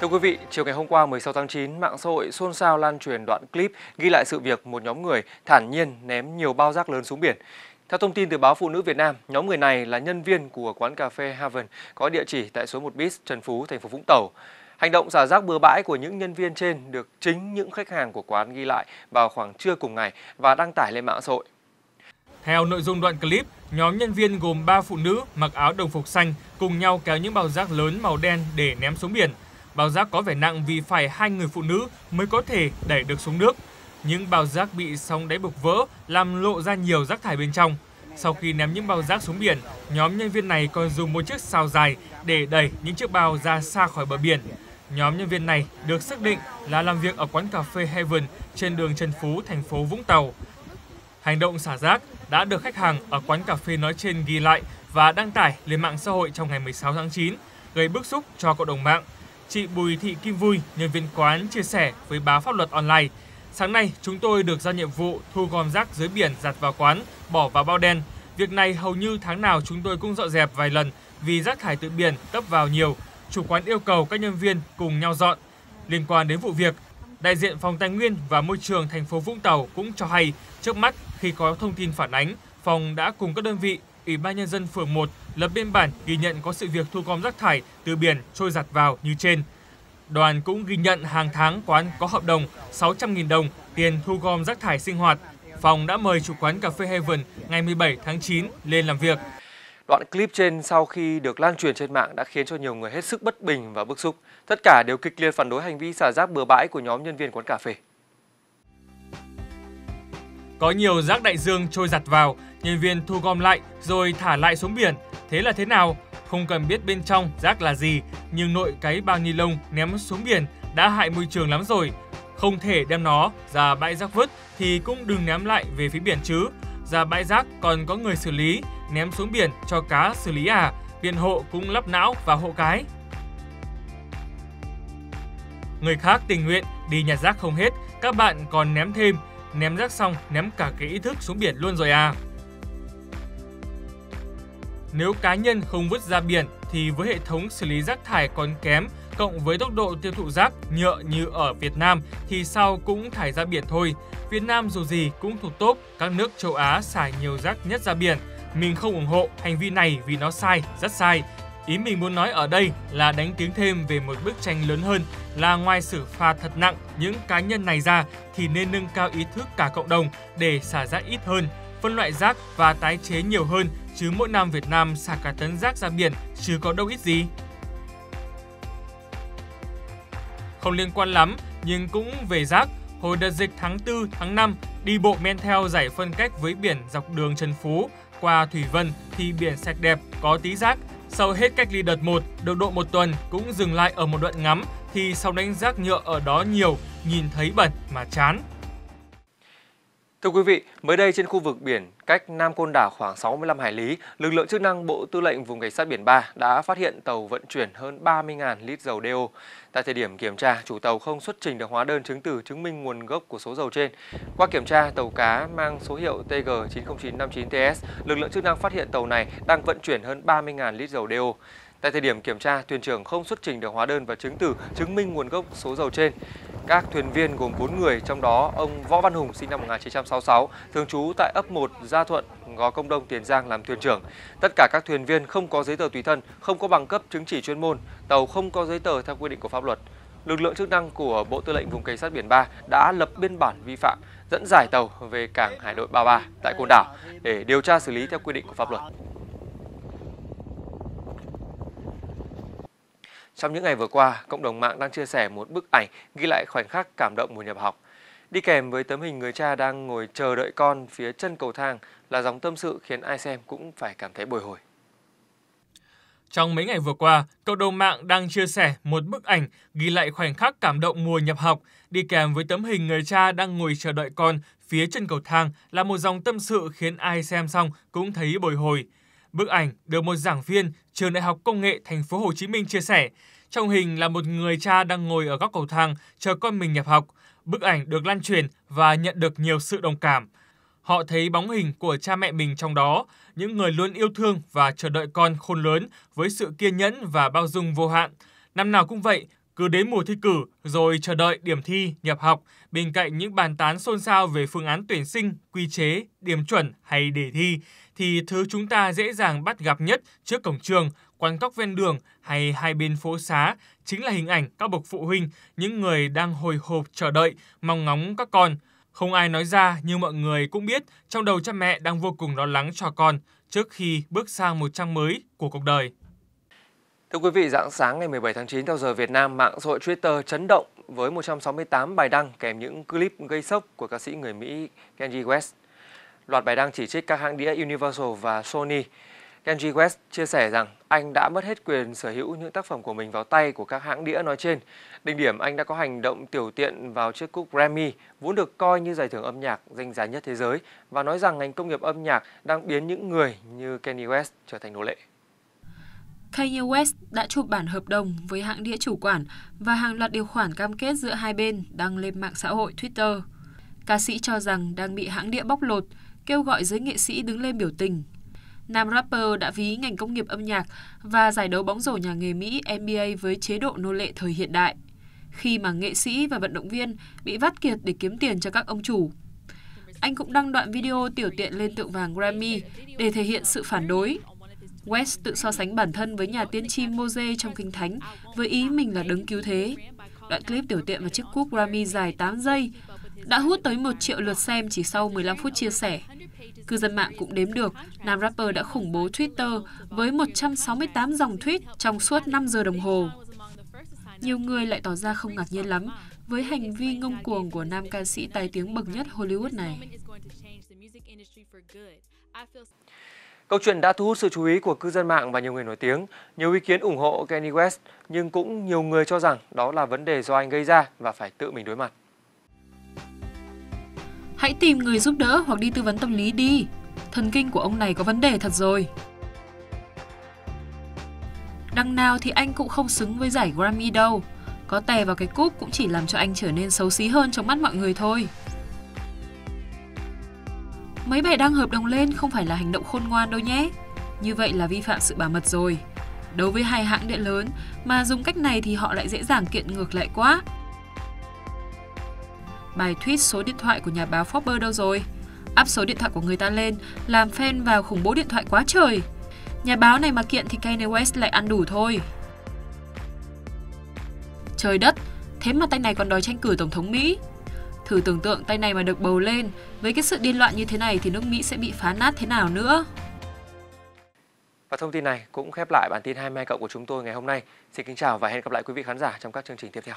Thưa quý vị, chiều ngày hôm qua 16 tháng 9, mạng xã hội xôn xao lan truyền đoạn clip ghi lại sự việc một nhóm người thản nhiên ném nhiều bao rác lớn xuống biển. Theo thông tin từ báo Phụ nữ Việt Nam, nhóm người này là nhân viên của quán cà phê Haven có địa chỉ tại số 1 bis Trần Phú, thành phố Vũng Tàu. Hành động xả rác bừa bãi của những nhân viên trên được chính những khách hàng của quán ghi lại vào khoảng trưa cùng ngày và đăng tải lên mạng xã hội. Theo nội dung đoạn clip, nhóm nhân viên gồm 3 phụ nữ mặc áo đồng phục xanh cùng nhau kéo những bao rác lớn màu đen để ném xuống biển. Bao rác có vẻ nặng vì phải hai người phụ nữ mới có thể đẩy được xuống nước. Những bao rác bị sóng đáy bục vỡ làm lộ ra nhiều rác thải bên trong. Sau khi ném những bao rác xuống biển, nhóm nhân viên này còn dùng một chiếc xào dài để đẩy những chiếc bao ra xa khỏi bờ biển. Nhóm nhân viên này được xác định là làm việc ở quán cà phê Heaven trên đường Trần Phú, thành phố Vũng Tàu. Hành động xả rác đã được khách hàng ở quán cà phê nói trên ghi lại và đăng tải lên mạng xã hội trong ngày 16 tháng 9, gây bức xúc cho cộng đồng mạng. Chị Bùi Thị Kim Vui, nhân viên quán chia sẻ với báo Pháp luật online, Sáng nay, chúng tôi được giao nhiệm vụ thu gom rác dưới biển giặt vào quán, bỏ vào bao đen. Việc này hầu như tháng nào chúng tôi cũng dọn dẹp vài lần vì rác thải từ biển tấp vào nhiều. Chủ quán yêu cầu các nhân viên cùng nhau dọn. Liên quan đến vụ việc, đại diện Phòng Tài nguyên và Môi trường thành phố Vũng Tàu cũng cho hay trước mắt khi có thông tin phản ánh, phòng đã cùng các đơn vị Ủy ban nhân dân phường 1 lập biên bản ghi nhận có sự việc thu gom rác thải từ biển trôi giặt vào như trên. Đoàn cũng ghi nhận hàng tháng quán có hợp đồng 600.000 đồng tiền thu gom rác thải sinh hoạt. Phòng đã mời chủ quán cà phê Heaven ngày 17 tháng 9 lên làm việc. Đoạn clip trên sau khi được lan truyền trên mạng đã khiến cho nhiều người hết sức bất bình và bức xúc. Tất cả đều kịch liệt phản đối hành vi xả rác bừa bãi của nhóm nhân viên quán cà phê. Có nhiều rác đại dương trôi giặt vào, nhân viên thu gom lại rồi thả lại xuống biển. Thế là thế nào? Không cần biết bên trong rác là gì, nhưng nội cái bao ni lông ném xuống biển đã hại môi trường lắm rồi. Không thể đem nó ra bãi rác vứt thì cũng đừng ném lại về phía biển chứ. Ra bãi rác còn có người xử lý, ném xuống biển cho cá xử lý à. Biện hộ cũng lắp não và hộ cái. Người khác tình nguyện đi nhặt rác không hết, các bạn còn ném thêm, ném rác xong ném cả cái ý thức xuống biển luôn rồi à. Nếu cá nhân không vứt ra biển thì với hệ thống xử lý rác thải còn kém, cộng với tốc độ tiêu thụ rác nhựa như ở Việt Nam thì sau cũng thải ra biển thôi. Việt Nam dù gì cũng thuộc top các nước châu Á xả nhiều rác nhất ra biển. Mình không ủng hộ hành vi này vì nó sai, rất sai. Ý mình muốn nói ở đây là đánh tiếng thêm về một bức tranh lớn hơn là ngoài xử phạt thật nặng những cá nhân này ra thì nên nâng cao ý thức cả cộng đồng để xả rác ít hơn, phân loại rác và tái chế nhiều hơn chứ mỗi năm Việt Nam xả cả tấn rác ra biển chứ có đâu ít gì. Không liên quan lắm, nhưng cũng về rác, hồi đợt dịch tháng 4, tháng 5, đi bộ men theo giải phân cách với biển dọc đường Trần Phú qua Thủy Vân thì biển sạch đẹp, có tí rác. Sau hết cách ly đợt 1, được độ một tuần cũng dừng lại ở một đoạn ngắm thì sau đánh rác nhựa ở đó nhiều, nhìn thấy bẩn mà chán. Thưa quý vị, mới đây trên khu vực biển cách Nam Côn Đảo khoảng 65 hải lý, lực lượng chức năng Bộ Tư lệnh Vùng Cảnh sát Biển 3 đã phát hiện tàu vận chuyển hơn 30.000 lít dầu DO. Tại thời điểm kiểm tra, chủ tàu không xuất trình được hóa đơn chứng từ chứng minh nguồn gốc của số dầu trên. Qua kiểm tra, tàu cá mang số hiệu TG90959TS, lực lượng chức năng phát hiện tàu này đang vận chuyển hơn 30.000 lít dầu DO. Tại thời điểm kiểm tra, thuyền trưởng không xuất trình được hóa đơn và chứng từ chứng minh nguồn gốc số dầu trên. Các thuyền viên gồm 4 người, trong đó ông Võ Văn Hùng sinh năm 1966, thường trú tại ấp 1, Gia Thuận, Gò Công Đông, Tiền Giang làm thuyền trưởng. Tất cả các thuyền viên không có giấy tờ tùy thân, không có bằng cấp chứng chỉ chuyên môn, tàu không có giấy tờ theo quy định của pháp luật. Lực lượng chức năng của Bộ Tư lệnh Vùng Cảnh sát Biển 3 đã lập biên bản vi phạm, dẫn giải tàu về cảng Hải đội 33 tại Côn Đảo để điều tra xử lý theo quy định của pháp luật. Trong những ngày vừa qua, cộng đồng mạng đang chia sẻ một bức ảnh ghi lại khoảnh khắc cảm động mùa nhập học. Đi kèm với tấm hình người cha đang ngồi chờ đợi con phía chân cầu thang là dòng tâm sự khiến ai xem cũng phải cảm thấy bồi hồi. Trong mấy ngày vừa qua, cộng đồng mạng đang chia sẻ một bức ảnh ghi lại khoảnh khắc cảm động mùa nhập học, đi kèm với tấm hình người cha đang ngồi chờ đợi con phía chân cầu thang là một dòng tâm sự khiến ai xem xong cũng thấy bồi hồi. Bức ảnh được một giảng viên trường Đại học Công nghệ Thành phố Hồ Chí Minh chia sẻ. Trong hình là một người cha đang ngồi ở góc cầu thang chờ con mình nhập học. Bức ảnh được lan truyền và nhận được nhiều sự đồng cảm. Họ thấy bóng hình của cha mẹ mình trong đó, những người luôn yêu thương và chờ đợi con khôn lớn với sự kiên nhẫn và bao dung vô hạn. Năm nào cũng vậy, cứ đến mùa thi cử rồi chờ đợi điểm thi, nhập học, bên cạnh những bàn tán xôn xao về phương án tuyển sinh, quy chế, điểm chuẩn hay đề thi, thì thứ chúng ta dễ dàng bắt gặp nhất trước cổng trường, quán cóc ven đường hay hai bên phố xá chính là hình ảnh các bậc phụ huynh, những người đang hồi hộp chờ đợi, mong ngóng các con. Không ai nói ra nhưng mọi người cũng biết trong đầu cha mẹ đang vô cùng lo lắng cho con trước khi bước sang một trang mới của cuộc đời. Thưa quý vị, dạng sáng ngày 17 tháng 9 theo giờ Việt Nam, mạng xã hội Twitter chấn động với 168 bài đăng kèm những clip gây sốc của ca sĩ người Mỹ Kanye West. Loạt bài đăng chỉ trích các hãng đĩa Universal và Sony. Kanye West chia sẻ rằng anh đã mất hết quyền sở hữu những tác phẩm của mình vào tay của các hãng đĩa nói trên. Đỉnh điểm anh đã có hành động tiểu tiện vào chiếc cúp Grammy, vốn được coi như giải thưởng âm nhạc danh giá nhất thế giới, và nói rằng ngành công nghiệp âm nhạc đang biến những người như Kanye West trở thành nô lệ. Kanye West đã chụp bản hợp đồng với hãng đĩa chủ quản và hàng loạt điều khoản cam kết giữa hai bên đăng lên mạng xã hội Twitter. Ca sĩ cho rằng đang bị hãng đĩa bóc lột, kêu gọi giới nghệ sĩ đứng lên biểu tình. Nam rapper đã ví ngành công nghiệp âm nhạc và giải đấu bóng rổ nhà nghề Mỹ NBA với chế độ nô lệ thời hiện đại, khi mà nghệ sĩ và vận động viên bị vắt kiệt để kiếm tiền cho các ông chủ. Anh cũng đăng đoạn video tiểu tiện lên tượng vàng Grammy để thể hiện sự phản đối West tự so sánh bản thân với nhà tiên tri Mose trong Kinh Thánh với ý mình là đấng cứu thế. Đoạn clip tiểu tiện và chiếc cúp Grammy dài 8 giây đã hút tới 1 triệu lượt xem chỉ sau 15 phút chia sẻ. Cư dân mạng cũng đếm được, nam rapper đã khủng bố Twitter với 168 dòng tweet trong suốt 5 giờ đồng hồ. Nhiều người lại tỏ ra không ngạc nhiên lắm với hành vi ngông cuồng của nam ca sĩ tài tiếng bậc nhất Hollywood này. Câu chuyện đã thu hút sự chú ý của cư dân mạng và nhiều người nổi tiếng. Nhiều ý kiến ủng hộ Kanye West, nhưng cũng nhiều người cho rằng đó là vấn đề do anh gây ra và phải tự mình đối mặt. Hãy tìm người giúp đỡ hoặc đi tư vấn tâm lý đi. Thần kinh của ông này có vấn đề thật rồi. Đằng nào thì anh cũng không xứng với giải Grammy đâu. Có tè vào cái cúp cũng chỉ làm cho anh trở nên xấu xí hơn trong mắt mọi người thôi. Mấy bài đăng hợp đồng lên không phải là hành động khôn ngoan đâu nhé. Như vậy là vi phạm sự bảo mật rồi. Đối với hai hãng điện lớn mà dùng cách này thì họ lại dễ dàng kiện ngược lại quá. Bài tweet số điện thoại của nhà báo Forbes đâu rồi? áp số điện thoại của người ta lên, làm fan vào khủng bố điện thoại quá trời. Nhà báo này mà kiện thì Kanye West lại ăn đủ thôi. Trời đất, thế mà tay này còn đòi tranh cử Tổng thống Mỹ. Thử tưởng tượng tay này mà được bầu lên, với cái sự điên loạn như thế này thì nước Mỹ sẽ bị phá nát thế nào nữa? Và thông tin này cũng khép lại bản tin 22 cộng của chúng tôi ngày hôm nay. Xin kính chào và hẹn gặp lại quý vị khán giả trong các chương trình tiếp theo.